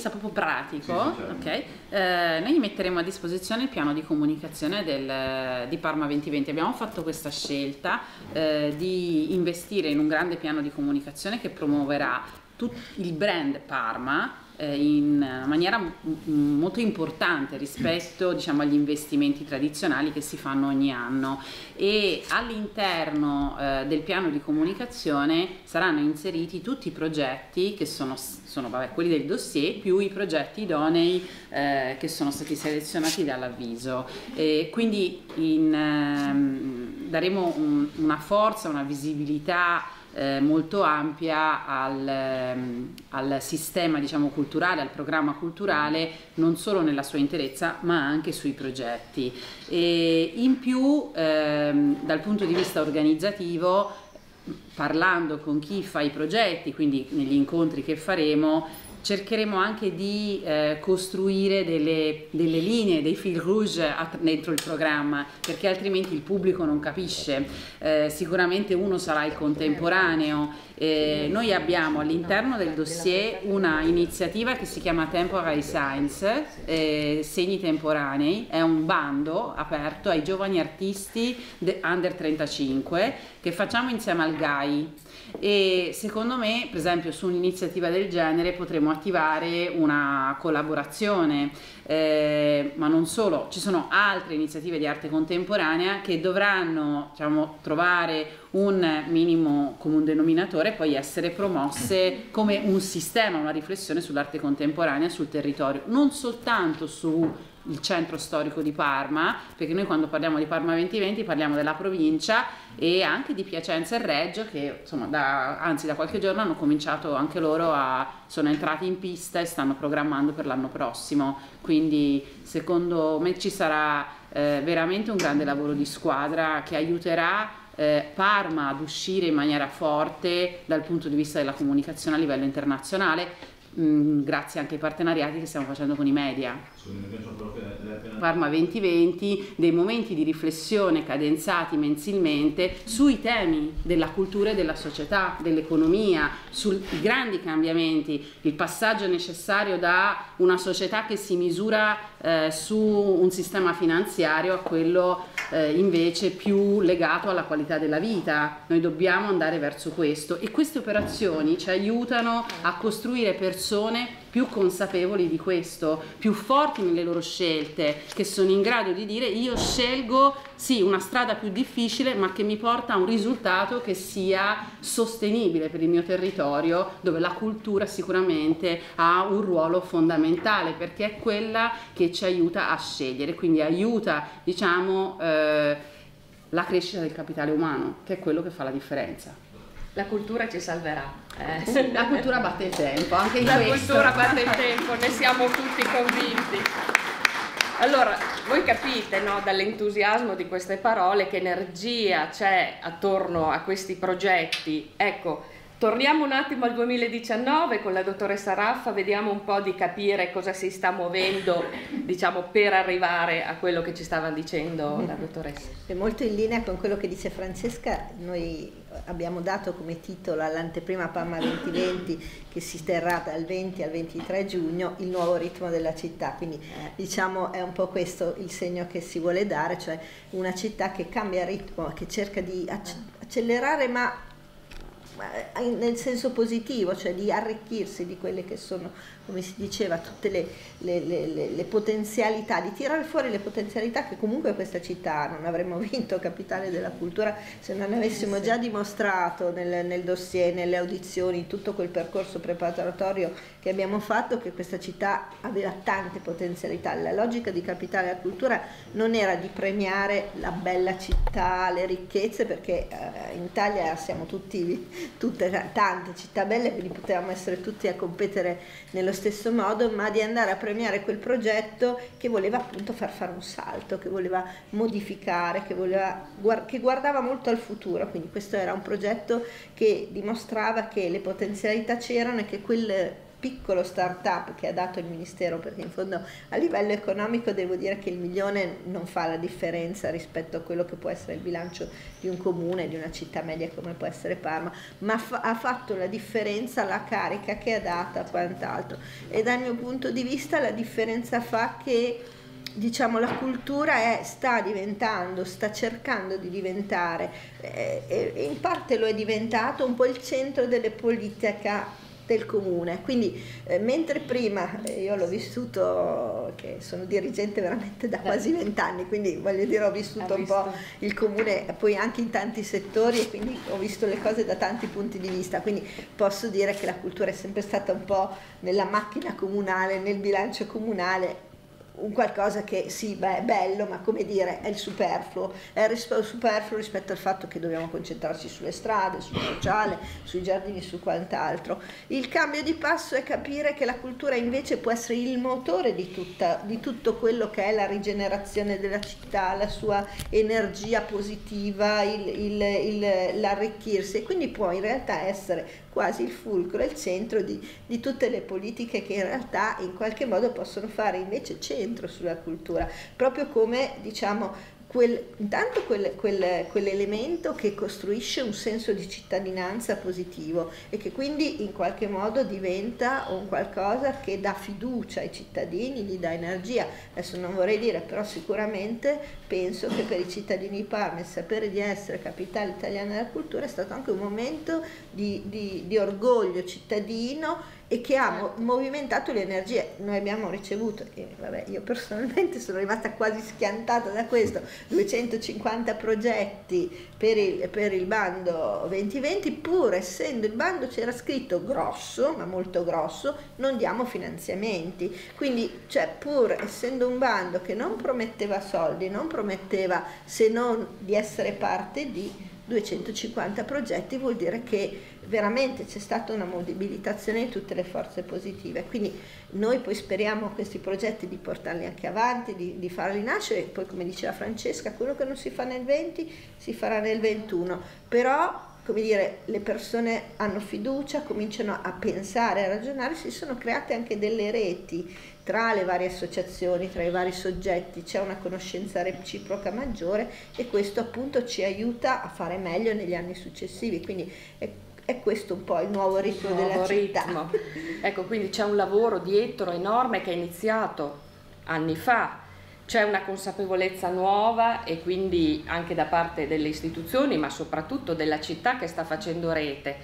vista proprio pratico, sì, certo. okay, eh, noi metteremo a disposizione il piano di comunicazione del, di Parma 2020. Abbiamo fatto questa scelta eh, di investire in un grande piano di comunicazione che promuoverà il brand Parma in maniera molto importante rispetto diciamo, agli investimenti tradizionali che si fanno ogni anno e all'interno eh, del piano di comunicazione saranno inseriti tutti i progetti che sono, sono vabbè, quelli del dossier più i progetti idonei eh, che sono stati selezionati dall'avviso. quindi in, ehm, daremo un, una forza, una visibilità eh, molto ampia al, ehm, al sistema diciamo, culturale, al programma culturale, non solo nella sua interezza ma anche sui progetti. E in più ehm, dal punto di vista organizzativo parlando con chi fa i progetti, quindi negli incontri che faremo, cercheremo anche di eh, costruire delle, delle, linee, dei fil rouge dentro il programma, perché altrimenti il pubblico non capisce. Eh, sicuramente uno sarà il contemporaneo. Eh, noi abbiamo all'interno del dossier una iniziativa che si chiama Temporary Science, eh, segni temporanei, è un bando aperto ai giovani artisti under 35 che facciamo insieme al GAI e secondo me per esempio su un'iniziativa del genere potremo attivare una collaborazione. Eh, ma non solo, ci sono altre iniziative di arte contemporanea che dovranno diciamo, trovare un minimo comune denominatore e poi essere promosse come un sistema, una riflessione sull'arte contemporanea sul territorio, non soltanto su il centro storico di Parma, perché noi quando parliamo di Parma 2020 parliamo della provincia e anche di Piacenza e Reggio che insomma da, anzi da qualche giorno hanno cominciato anche loro a sono entrati in pista e stanno programmando per l'anno prossimo. Quindi secondo me ci sarà eh, veramente un grande lavoro di squadra che aiuterà eh, Parma ad uscire in maniera forte dal punto di vista della comunicazione a livello internazionale mm, grazie anche ai partenariati che stiamo facendo con i media. Parma 2020, dei momenti di riflessione cadenzati mensilmente sui temi della cultura e della società, dell'economia, sui grandi cambiamenti, il passaggio necessario da una società che si misura eh, su un sistema finanziario a quello eh, invece più legato alla qualità della vita. Noi dobbiamo andare verso questo e queste operazioni ci aiutano a costruire persone più consapevoli di questo, più forti nelle loro scelte, che sono in grado di dire io scelgo sì una strada più difficile ma che mi porta a un risultato che sia sostenibile per il mio territorio dove la cultura sicuramente ha un ruolo fondamentale perché è quella che ci aiuta a scegliere, quindi aiuta diciamo eh, la crescita del capitale umano che è quello che fa la differenza. La cultura ci salverà. Eh. La cultura batte il tempo, anche in La questo. cultura batte il tempo, ne siamo tutti convinti. Allora, voi capite no, dall'entusiasmo di queste parole che energia c'è attorno a questi progetti. Ecco, Torniamo un attimo al 2019 con la dottoressa Raffa, vediamo un po' di capire cosa si sta muovendo diciamo, per arrivare a quello che ci stava dicendo la dottoressa. È molto in linea con quello che dice Francesca, noi abbiamo dato come titolo all'anteprima PAMA 2020 che si terrà dal 20 al 23 giugno il nuovo ritmo della città, quindi diciamo è un po' questo il segno che si vuole dare, cioè una città che cambia ritmo, che cerca di accelerare ma nel senso positivo, cioè di arricchirsi di quelle che sono come si diceva, tutte le, le, le, le, potenzialità, di tirare fuori le potenzialità che comunque questa città non avremmo vinto capitale della cultura se non avessimo già dimostrato nel, nel dossier, nelle audizioni, tutto quel percorso preparatorio che abbiamo fatto che questa città aveva tante potenzialità. La logica di capitale della cultura non era di premiare la bella città, le ricchezze, perché eh, in Italia siamo tutti, tutte tante città belle, quindi potevamo essere tutti a competere nello stesso modo, ma di andare a premiare quel progetto che voleva appunto far fare un salto, che voleva modificare, che, voleva, che guardava molto al futuro. Quindi questo era un progetto che dimostrava che le potenzialità c'erano e che quel piccolo start-up che ha dato il Ministero, perché in fondo a livello economico devo dire che il milione non fa la differenza rispetto a quello che può essere il bilancio di un comune, di una città media come può essere Parma, ma fa, ha fatto la differenza la carica che ha data, quant'altro. E dal mio punto di vista la differenza fa che diciamo, la cultura è, sta diventando, sta cercando di diventare, eh, in parte lo è diventato un po' il centro delle politiche del comune. Quindi eh, mentre prima eh, io l'ho vissuto, che sono dirigente veramente da quasi vent'anni, quindi voglio dire ho vissuto un po' il comune poi anche in tanti settori e quindi ho visto le cose da tanti punti di vista, quindi posso dire che la cultura è sempre stata un po' nella macchina comunale, nel bilancio comunale un qualcosa che sì, beh, è bello, ma come dire, è il superfluo, è il superfluo rispetto al fatto che dobbiamo concentrarci sulle strade, sul sociale, sui giardini, su quant'altro. Il cambio di passo è capire che la cultura invece può essere il motore di, tutta, di tutto quello che è la rigenerazione della città, la sua energia positiva, l'arricchirsi e quindi può in realtà essere quasi il fulcro, il centro di, di, tutte le politiche che in realtà in qualche modo possono fare invece centro sulla cultura, proprio come diciamo quel, intanto quel, quel, quell'elemento che costruisce un senso di cittadinanza positivo e che quindi in qualche modo diventa un qualcosa che dà fiducia ai cittadini, gli dà energia. Adesso non vorrei dire, però sicuramente penso che per i cittadini di Parma il sapere di essere capitale italiana della cultura è stato anche un momento di, di, di orgoglio cittadino e che ha certo. movimentato le energie. Noi abbiamo ricevuto, e vabbè, io personalmente sono rimasta quasi schiantata da questo, 250 progetti per il, per il bando 2020, pur essendo il bando c'era scritto grosso, ma molto grosso, non diamo finanziamenti. Quindi, cioè, pur essendo un bando che non prometteva soldi, non prometteva se non di essere parte di 250 progetti, vuol dire che veramente c'è stata una mobilitazione di tutte le forze positive. Quindi noi poi speriamo questi progetti di portarli anche avanti, di, di farli nascere, poi come diceva Francesca, quello che non si fa nel 20 si farà nel 21, però come dire, le persone hanno fiducia, cominciano a pensare, a ragionare, si sono create anche delle reti tra le varie associazioni, tra i vari soggetti, c'è una conoscenza reciproca maggiore e questo appunto ci aiuta a fare meglio negli anni successivi. Quindi è è questo un po' il nuovo ritmo il nuovo della ritmo. città. Ecco, quindi c'è un lavoro dietro enorme che è iniziato anni fa, c'è una consapevolezza nuova e quindi anche da parte delle istituzioni, ma soprattutto della città che sta facendo rete.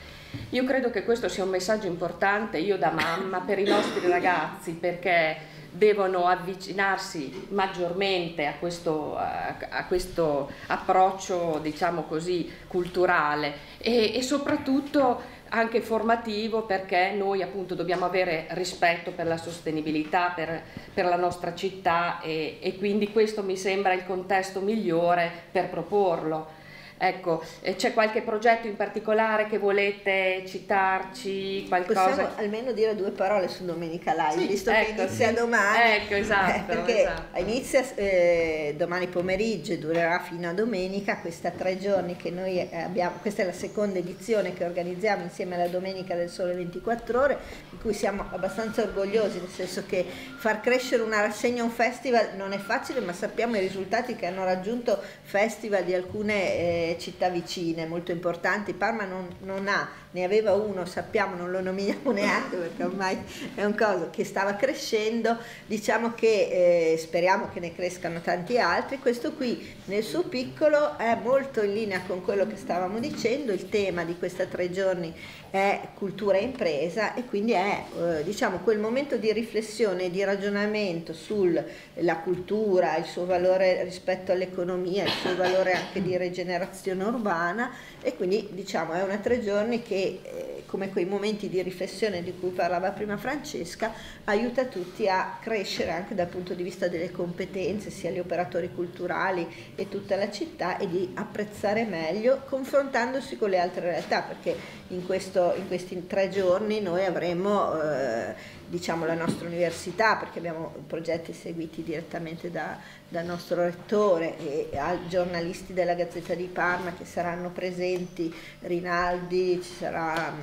Io credo che questo sia un messaggio importante, io da mamma, per i nostri ragazzi, perché devono avvicinarsi maggiormente a questo, a, questo approccio, diciamo così, culturale e, e soprattutto anche formativo perché noi appunto dobbiamo avere rispetto per la sostenibilità, per, per la nostra città e, e quindi questo mi sembra il contesto migliore per proporlo. Ecco, c'è qualche progetto in particolare che volete citarci? Qualcosa? Possiamo almeno dire due parole su Domenica Live, sì, visto ecco, che inizia sì. domani. Ecco, esatto. Eh, perché esatto. inizia eh, domani pomeriggio e durerà fino a domenica, questa tre giorni che noi abbiamo, questa è la seconda edizione che organizziamo insieme alla Domenica del Sole 24 Ore, di cui siamo abbastanza orgogliosi, nel senso che far crescere una rassegna, un festival non è facile, ma sappiamo i risultati che hanno raggiunto festival di alcune... Eh, città vicine molto importanti. Parma non, non, ha, ne aveva uno, sappiamo, non lo nominiamo neanche perché ormai è un coso che stava crescendo. Diciamo che eh, speriamo che ne crescano tanti altri. Questo qui nel suo piccolo è molto in linea con quello che stavamo dicendo. Il tema di questi tre giorni è cultura e impresa e quindi è eh, diciamo quel momento di riflessione di ragionamento sulla cultura, il suo valore rispetto all'economia, il suo valore anche di rigenerazione urbana e quindi diciamo è una tre giorni che eh, come quei momenti di riflessione di cui parlava prima Francesca aiuta tutti a crescere anche dal punto di vista delle competenze sia gli operatori culturali e tutta la città e di apprezzare meglio confrontandosi con le altre realtà perché in, questo, in questi tre giorni noi avremo eh, diciamo, la nostra università perché abbiamo progetti seguiti direttamente da, dal nostro rettore e a giornalisti della Gazzetta di Parma che saranno presenti, Rinaldi, ci sarà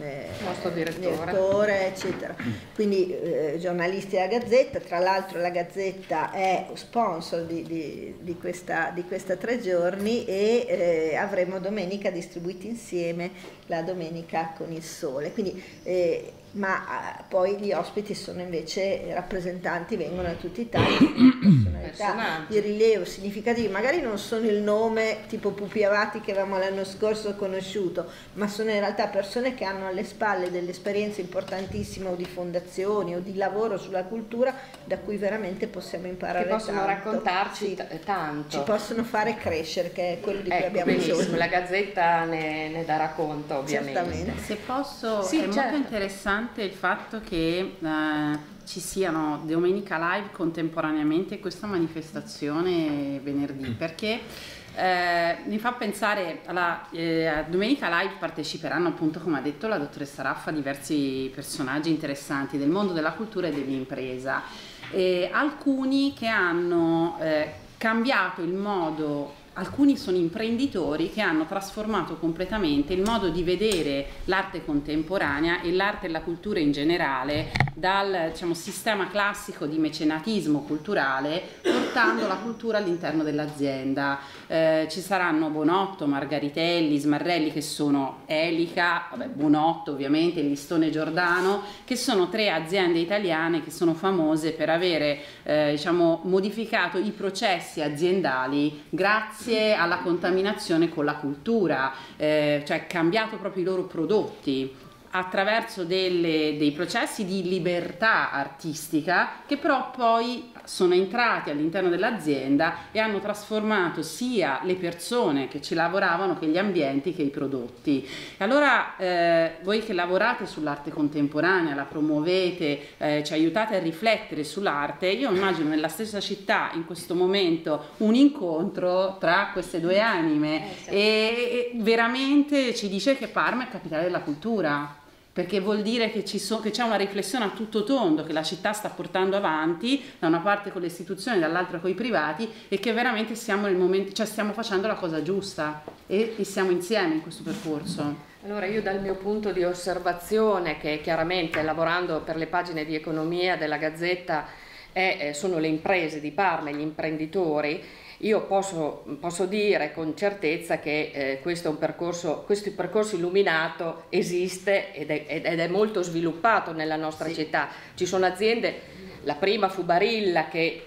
eh, nostro direttore. direttore. eccetera. Quindi eh, giornalisti della Gazzetta, tra l'altro la Gazzetta è sponsor di, di, di, questa, di questa, tre giorni e eh, avremo domenica distribuiti insieme la domenica con il sole. Quindi eh, ma eh, poi gli ospiti sono invece rappresentanti, vengono da tutta Italia, personalità di rilievo significativi, magari non sono il nome tipo Pupi Avati che avevamo l'anno scorso conosciuto, ma sono in realtà persone che hanno alle spalle delle esperienze importantissime o di fondazioni o di lavoro sulla cultura da cui veramente possiamo imparare che possono tanto. raccontarci ci, tanto. Ci possono fare crescere, che è quello di ecco, cui abbiamo bisogno. La Gazzetta ne, ne darà conto ovviamente. Certamente. Se posso, sì, è certo. molto interessante interessante il fatto che eh, ci siano Domenica Live contemporaneamente questa manifestazione venerdì, perché eh, mi fa pensare alla eh, Domenica Live parteciperanno appunto come ha detto la dottoressa Raffa diversi personaggi interessanti del mondo della cultura e dell'impresa. Alcuni che hanno eh, cambiato il modo alcuni sono imprenditori che hanno trasformato completamente il modo di vedere l'arte contemporanea e l'arte e la cultura in generale dal diciamo, sistema classico di mecenatismo culturale portando la cultura all'interno dell'azienda. Eh, ci saranno Bonotto, Margaritelli, Smarrelli che sono Elica, vabbè, Bonotto ovviamente, Listone Giordano, che sono tre aziende italiane che sono famose per avere eh, diciamo, modificato i processi aziendali grazie grazie alla contaminazione con la cultura, eh, cioè cambiato proprio i loro prodotti attraverso delle, dei processi di libertà artistica che però poi sono entrati all'interno dell'azienda e hanno trasformato sia le persone che ci lavoravano che gli ambienti che i prodotti. E allora eh, voi che lavorate sull'arte contemporanea, la promuovete, eh, ci aiutate a riflettere sull'arte, io immagino nella stessa città in questo momento un incontro tra queste due anime. Eh, e, e veramente ci dice che Parma è capitale della cultura perché vuol dire che, so, che, c'è una riflessione a tutto tondo che la città sta portando avanti, da una parte con le istituzioni, dall'altra con i privati, e che veramente siamo nel momento, cioè stiamo facendo la cosa giusta e, e siamo insieme in questo percorso. Allora io dal mio punto di osservazione, che chiaramente lavorando per le pagine di economia della Gazzetta è, eh, sono le imprese di Parma, gli imprenditori, io posso, posso dire con certezza che eh, questo, percorso, questo, percorso, illuminato esiste ed è, ed è molto sviluppato nella nostra sì. città. Ci sono aziende, la prima fu Barilla che